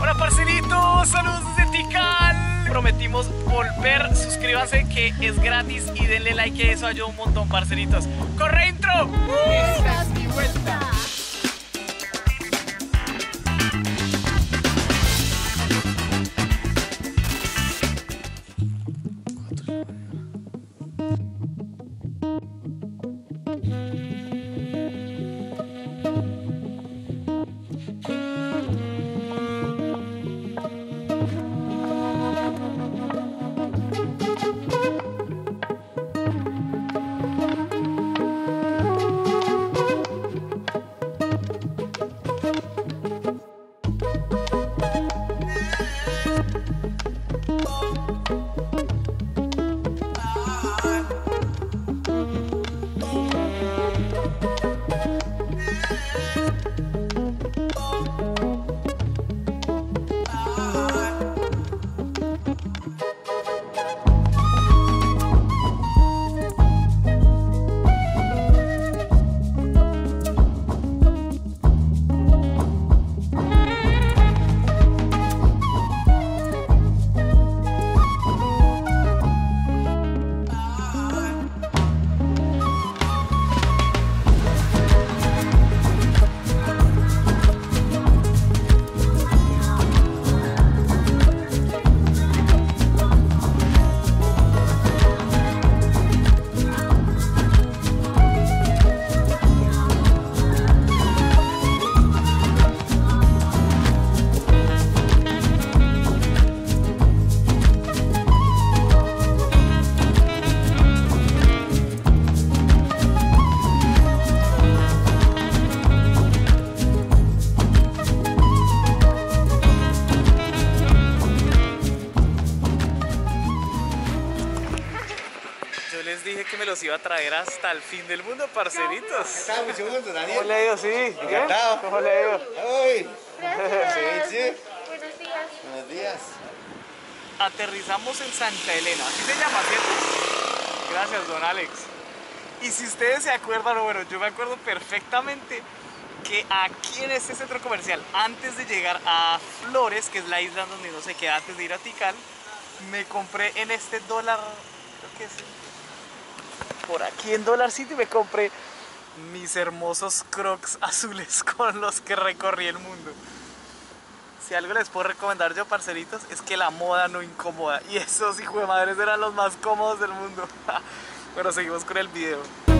Hola parceritos, saludos desde Tikal. Prometimos volver, suscríbanse que es gratis y denle like eso ayuda un montón parceritos. ¡Corre intro! Esta hasta el fin del mundo, parceritos. Está mucho gusto, Daniel. ¿Cómo le ha ido? Sí. Encantado. ¿Cómo le ha ido? Uy, Gracias. sí, sí. Buenos días. Buenos días. Aterrizamos en Santa Elena, así se llama, ¿cierto? Gracias, don Alex. Y si ustedes se acuerdan, bueno, yo me acuerdo perfectamente que aquí en este centro comercial, antes de llegar a Flores, que es la isla donde no se queda antes de ir a Tikal, me compré en este dólar, creo que es por aquí en Dólar City, me compré mis hermosos crocs azules con los que recorrí el mundo. Si algo les puedo recomendar yo, parceritos, es que la moda no incomoda. Y esos hijos de madres eran los más cómodos del mundo. bueno, seguimos con el video.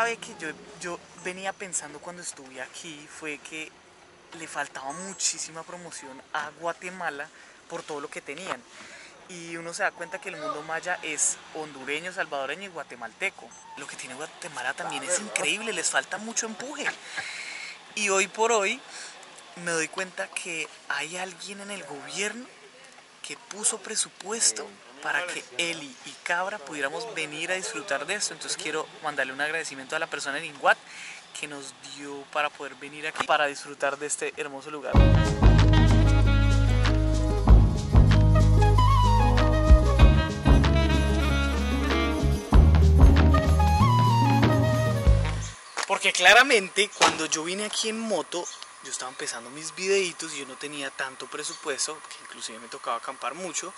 Clave que yo, yo venía pensando cuando estuve aquí fue que le faltaba muchísima promoción a Guatemala por todo lo que tenían. Y uno se da cuenta que el mundo maya es hondureño, salvadoreño y guatemalteco. Lo que tiene Guatemala también es increíble, les falta mucho empuje. Y hoy por hoy me doy cuenta que hay alguien en el gobierno que puso presupuesto para que Eli y Cabra pudiéramos venir a disfrutar de esto. Entonces quiero mandarle un agradecimiento a la persona en Inguat que nos dio para poder venir aquí para disfrutar de este hermoso lugar. Porque claramente cuando yo vine aquí en moto, yo estaba empezando mis videitos y yo no tenía tanto presupuesto, que inclusive me tocaba acampar mucho.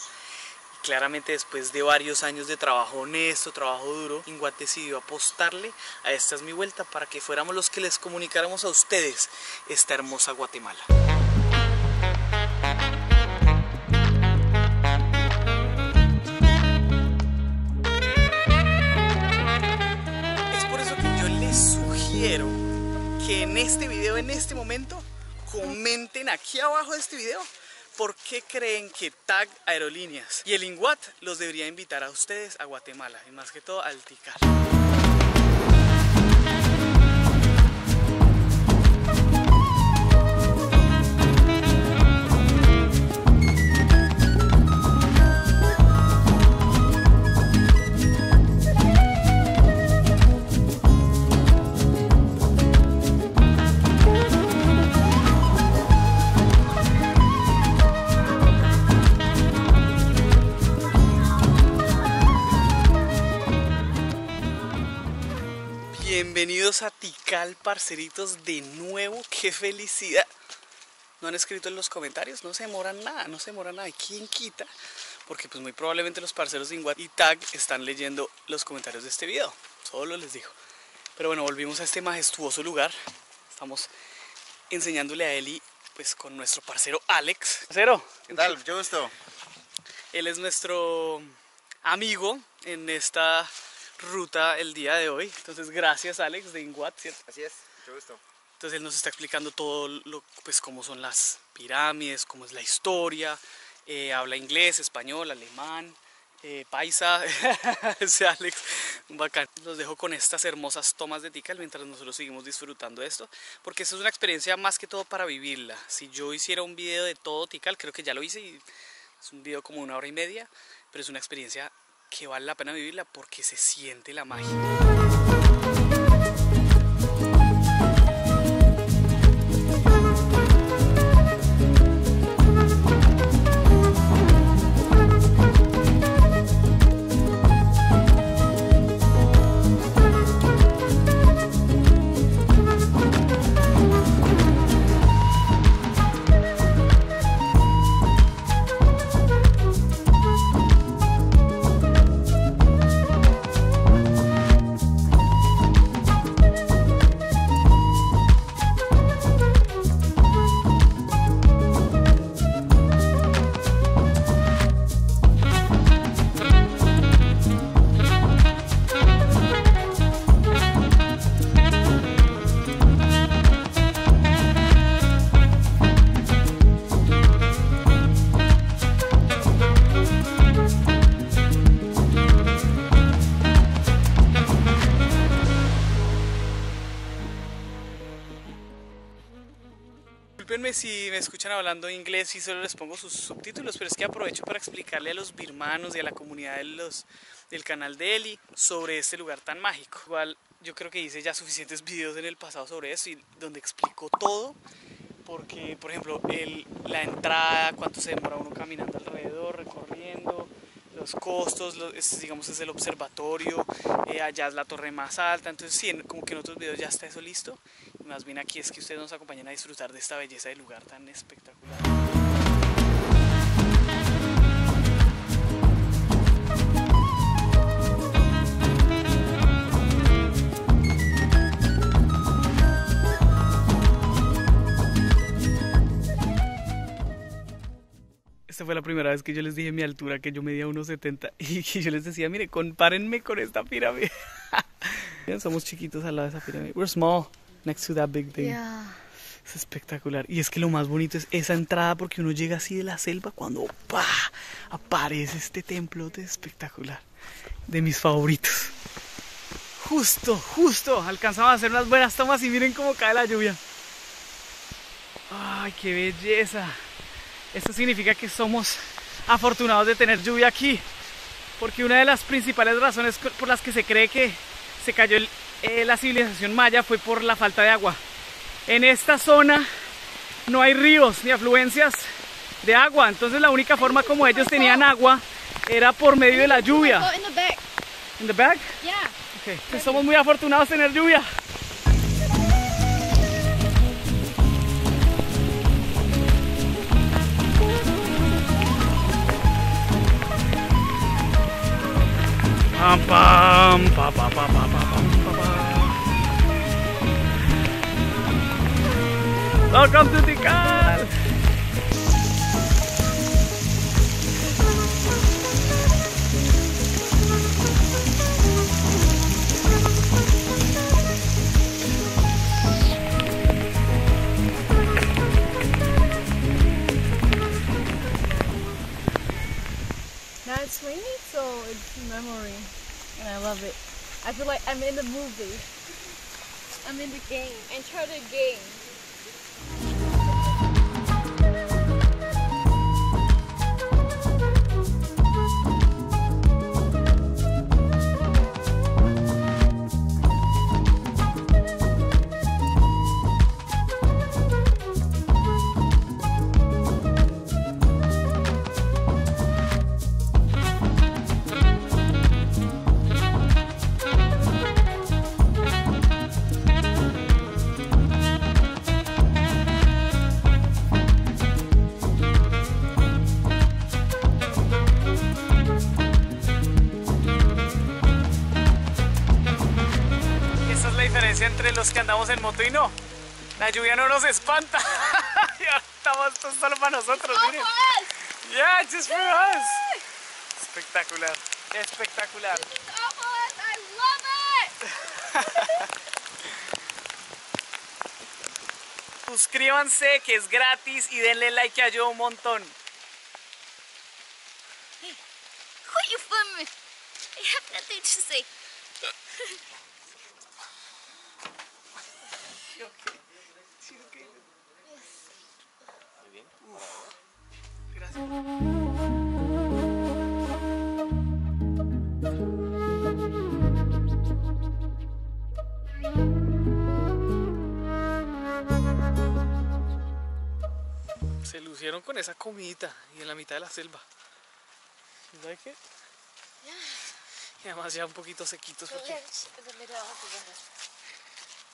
Claramente después de varios años de trabajo honesto, trabajo duro, Inguat decidió apostarle a esta es mi vuelta para que fuéramos los que les comunicáramos a ustedes esta hermosa Guatemala. Es por eso que yo les sugiero que en este video, en este momento, comenten aquí abajo de este video por qué creen que TAG Aerolíneas y el INGUAT los debería invitar a ustedes a Guatemala y más que todo al Tikal. Tikal, parceritos, de nuevo. ¡Qué felicidad! No han escrito en los comentarios, no se demoran nada, no se demoran nada. ¿Quién quita? Porque pues muy probablemente los parceros de Inguat y Tag están leyendo los comentarios de este video. Solo les digo. Pero bueno, volvimos a este majestuoso lugar. Estamos enseñándole a Eli pues con nuestro parcero Alex. Parcero, ¿Qué tal? Mucho gusto. él es nuestro amigo en esta ruta el día de hoy. Entonces, gracias Alex de Inguat, ¿cierto? Así es, mucho gusto. Entonces él nos está explicando todo lo, pues cómo son las pirámides, cómo es la historia, eh, habla inglés, español, alemán, eh, paisa, ese Alex, un bacán. Los dejo con estas hermosas tomas de Tikal mientras nosotros seguimos disfrutando esto, porque esta es una experiencia más que todo para vivirla. Si yo hiciera un video de todo Tikal, creo que ya lo hice y es un video como una hora y media, pero es una experiencia que vale la pena vivirla porque se siente la magia. Disculpenme si me escuchan hablando inglés y solo les pongo sus subtítulos, pero es que aprovecho para explicarle a los birmanos y a la comunidad de los, del canal de Eli sobre este lugar tan mágico. Igual yo creo que hice ya suficientes videos en el pasado sobre eso y donde explico todo, porque por ejemplo el, la entrada, cuánto se demora uno caminando alrededor, recorriendo, los costos, los- es, digamos es el observatorio, eh, allá es la torre más alta, entonces sí, en- como que en otros videos ya está eso listo. Más bien aquí es que ustedes nos acompañen a disfrutar de esta belleza del lugar tan espectacular. Esta fue la primera vez que yo les dije mi altura, que yo medía 1,70 y yo les decía, mire, compárenme con esta pirámide. Somos chiquitos al lado de esa pirámide. We're small next to that big thing. Yeah. Es espectacular. Y es que lo más bonito es esa entrada porque uno llega así de la selva cuando ¡pa! aparece este templo de espectacular. De mis favoritos. Justo, justo. Alcanzamos a hacer unas buenas tomas y miren cómo cae la lluvia. ¡Ay, qué belleza! Esto significa que somos afortunados de tener lluvia aquí. Porque una de las principales razones por las que se cree que se cayó el- eh, la civilización maya fue por la falta de agua. En esta zona no hay ríos ni afluencias de agua, entonces la única forma como ellos tenían agua era por medio de la lluvia. In the back. Yeah. Okay. Entonces somos muy afortunados de tener lluvia. Pam, pam, pa, pa, pa, pa, pa, Welcome to Tikal. Now it's raining, so it's memory, and I love it. I feel like I'm in the movie. I'm in the game. Enter the game. Los que andamos en moto y no. La lluvia no nos espanta. estamos solo para nosotros, miren. Yeah, just for us. Espectacular. Espectacular. Suscríbanse que es gratis y denle like que ayuda un montón. Quit you filming. I have nothing to say. Se lucieron con esa comidita y en la mitad de la selva. ¿Sabes qué? Y además ya un poquito sequitos porque,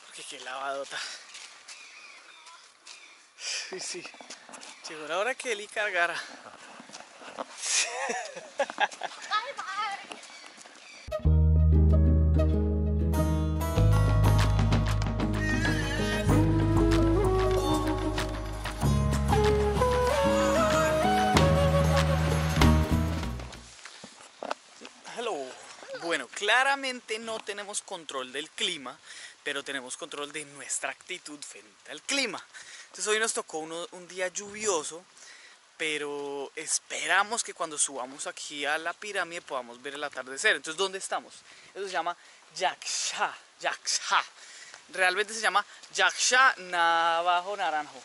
porque qué lavadota. Sí, sí. Llegó la que Eli cargara. Hello. Bueno, claramente no tenemos control del clima, pero tenemos control de nuestra actitud frente al clima. Entonces hoy nos tocó uno- un día lluvioso, pero esperamos que cuando subamos aquí a la pirámide podamos ver el atardecer. Entonces, ¿dónde estamos? Eso se llama Yaksha. Yaksha. Realmente se llama Yaksha Navajo Naranjo.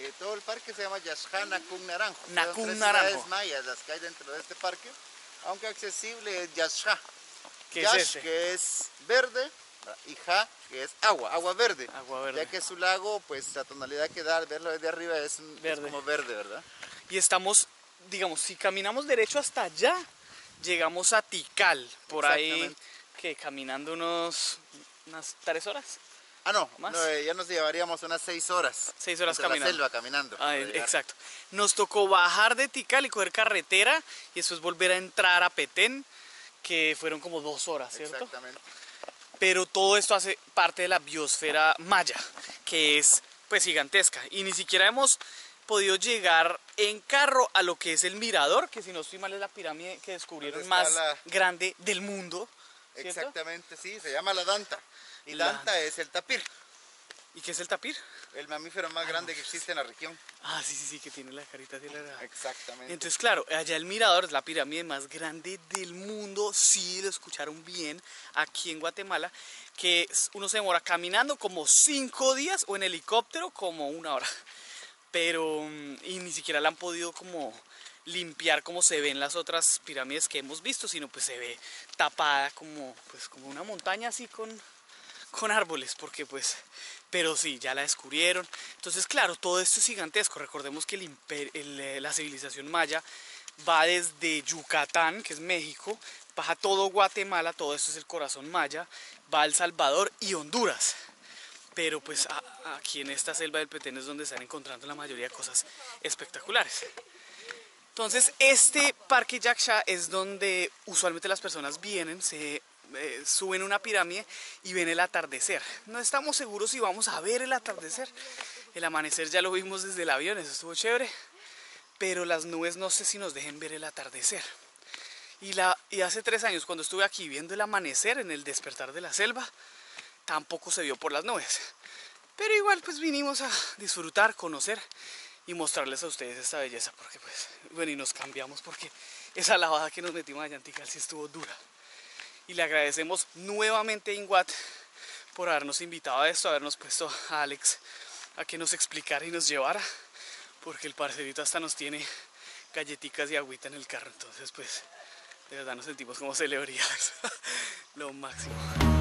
Eh, todo el parque se llama Yashha Nakung Naranjo. Tres Naranjo. mayas las que hay dentro de este parque, aunque accesible es Yashha. ¿Qué Yash, es que es verde, y Ja, que es agua, agua verde. Agua verde. Ya que su lago, pues la tonalidad que da al verlo desde arriba es, un- es Verde. como verde, ¿verdad? Y estamos, digamos, si caminamos derecho hasta allá, llegamos a Tikal. Por ahí, que caminando unos, unas tres horas. Ah, no, ¿Más? no, eh, ya nos llevaríamos unas seis horas. Seis horas caminando. la selva caminando. Ah, exacto. Nos tocó bajar de Tikal y coger carretera y después volver a entrar a Petén, que fueron como dos horas, ¿cierto? Exactamente. Pero todo esto hace parte de la biosfera maya, que es pues gigantesca. Y ni siquiera hemos podido llegar en carro a lo que es el mirador, que si no estoy mal es la pirámide que descubrieron ¿Dónde está más la- grande del mundo. ¿cierto? Exactamente, sí, se llama la danta. Y La- danta es el tapir, ¿Y qué es el tapir? el mamífero más grande que existe en la región. Ah, sí, sí, sí, que tiene la carita de la... Exactamente. Entonces, claro, allá el mirador es la pirámide más grande del mundo, sí lo escucharon bien, aquí en Guatemala, que uno se demora caminando como cinco días o en helicóptero como una hora. Pero, mm, y ni siquiera la han podido como limpiar como se ven las otras pirámides que hemos visto, sino pues se ve tapada como, pues, como una montaña así con, con árboles, porque pues, pero sí, ya la descubrieron. Entonces, claro, todo esto es gigantesco. Recordemos que eh, la civilización maya va desde Yucatán, que es México, baja todo Guatemala, todo esto es el corazón maya, va a El Salvador y Honduras. Pero pues aquí en esta selva del Petén es donde están encontrando la mayoría de cosas espectaculares. Entonces, este parque Yaksha es donde usualmente las personas vienen, se eh, suben una pirámide y ven el atardecer. No estamos seguros si vamos a ver el atardecer. El amanecer ya lo vimos desde el avión, eso estuvo chévere. Pero las nubes no sé si nos dejen ver el atardecer. Y, la, y hace tres años, cuando estuve aquí viendo el amanecer en el despertar de la selva, tampoco se vio por las nubes. Pero igual pues vinimos a disfrutar, conocer y mostrarles a ustedes esta belleza porque pues bueno y nos cambiamos porque esa lavada que nos metimos allá en sí estuvo dura. Y le agradecemos nuevamente a Inguat por habernos invitado a esto, habernos puesto a Alex a que nos explicara y nos llevara porque el parcerito hasta nos tiene galletitas y agüita en el carro, entonces pues de verdad nos sentimos como celebridades, lo máximo.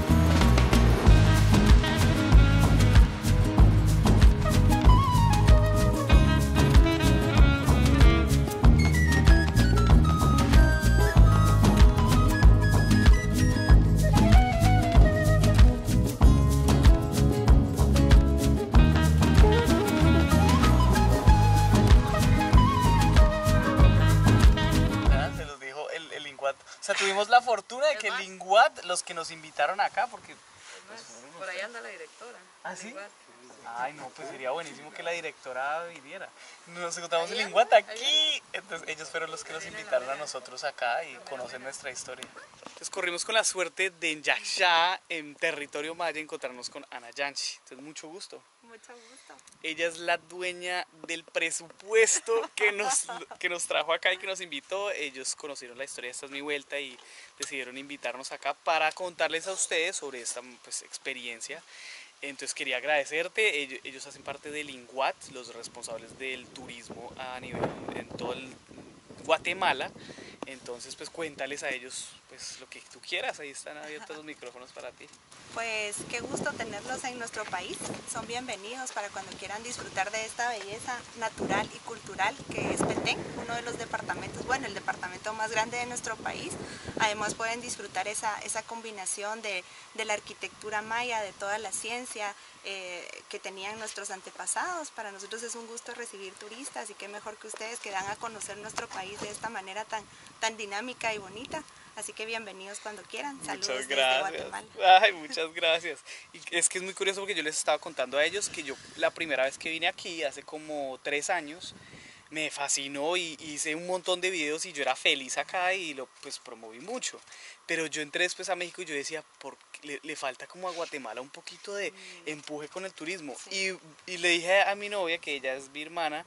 Fortuna de que el Inguat, los que nos invitaron acá, porque pues. Por ahí anda la directora. ¿Ah, sí? Ay, no, pues sería buenísimo que la directora viniera. Nos encontramos en Linguata aquí. Entonces ellos fueron los que nos invitaron a nosotros acá y conocen nuestra historia. Entonces corrimos con la suerte de en Yaksha, en territorio maya, encontrarnos con Ana Yanchi. Entonces mucho gusto. Mucho gusto. Ella es la dueña del presupuesto que nos, que nos trajo acá y que nos invitó. Ellos conocieron la historia de Esta es mi vuelta y decidieron invitarnos acá para contarles a ustedes sobre esta pues, experiencia. Entonces quería agradecerte. Ellos, hacen parte del INGUAT, los responsables del turismo a nivel en todo el Guatemala. Entonces, pues cuéntales a ellos pues lo que tú quieras. Ahí están abiertos los micrófonos para ti. Pues qué gusto tenerlos en nuestro país. Son bienvenidos para cuando quieran disfrutar de esta belleza natural y cultural que es Petén, uno de los departamentos, bueno, el departamento más grande de nuestro país. Además pueden disfrutar esa, esa combinación de, de la arquitectura maya, de toda la ciencia eh, que tenían nuestros antepasados. Para nosotros es un gusto recibir turistas y qué mejor que ustedes que dan a conocer nuestro país de esta manera tan, tan dinámica y bonita. Así que bienvenidos cuando quieran. Saludos Muchas desde gracias. Guatemala. Ay, muchas gracias. Y es que es muy curioso porque yo les estaba contando a ellos que yo la primera vez que vine aquí, hace como tres años, me fascinó y hice un montón de videos y yo era feliz acá y lo pues promoví mucho. Pero yo entré después a México y yo decía, ¿por qué le, le falta como a Guatemala un poquito de empuje con el turismo? Y, y le dije a mi novia, que ella es mi hermana,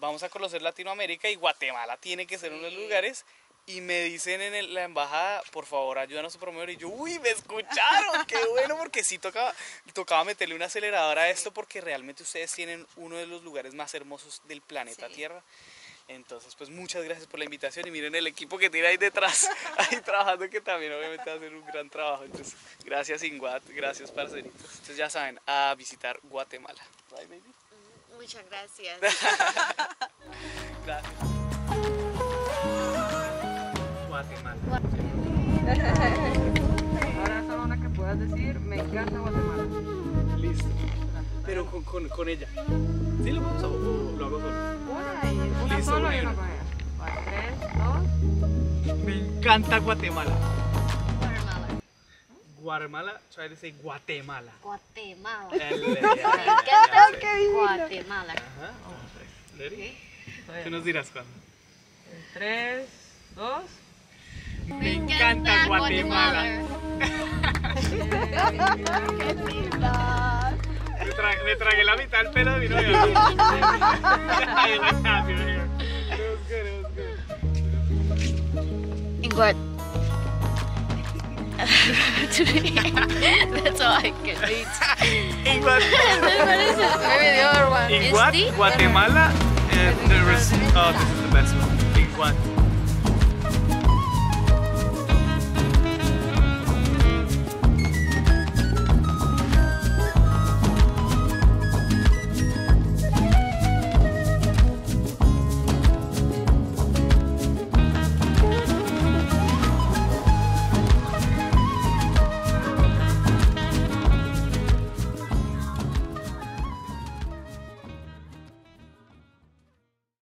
vamos a conocer Latinoamérica y Guatemala tiene que ser uno de los lugares. Y me dicen en el- la embajada, por favor, ayúdanos a promover. Y yo, uy, me escucharon, qué bueno, porque sí tocaba, tocaba meterle un acelerador a esto, porque realmente ustedes tienen uno de los lugares más hermosos del planeta Sí. Tierra. Entonces, pues muchas gracias por la invitación y miren el equipo que tiene ahí detrás, ahí trabajando, que también obviamente hacen un gran trabajo. Entonces, gracias Inguat, gracias parceritos. Entonces ya saben, a visitar Guatemala. Right, baby? Muchas gracias. Gracias. Guatemala. Ahora solo una que puedas decir, me encanta Guatemala. Listo. Pero con, con, con ella. ¿Sí lo vamos a o lo hago solo? Una y una Listo, solo y una con ella. Vale, tres, dos. Me encanta Guatemala. Guatemala. Guatemala, try to say Guatemala. Guatemala. Sé. Guatemala. Ajá. Tú nos dirás cuándo. Tres, dos. Me encanta Guatemala. Qué linda. Me, tra- me tragué la mitad del pelo de mi novia. In what? That's all I can read. In what is it? Maybe the other one. in the- Guatemala, uh, there is, oh, this is the best one. In Guat-